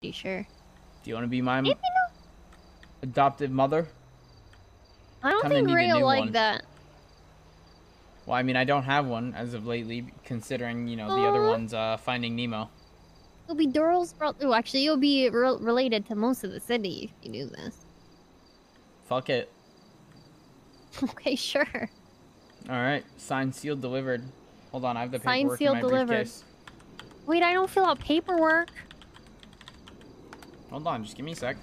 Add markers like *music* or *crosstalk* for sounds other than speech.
pretty sure. Do you want to be my adoptive mother? I don't Kinda think Ray will like one. that. Well, I mean, I don't have one as of lately, considering you know the other one's uh, Finding Nemo. It'll be Dural's brother. Oh, actually, you'll be re related to most of the city if you do this. Fuck it. *laughs* okay, sure. All right, signed, sealed, delivered. Hold on, I have the Signed, paperwork sealed, in my delivered. briefcase. Wait, I don't fill out paperwork. Hold on, just give me a sec.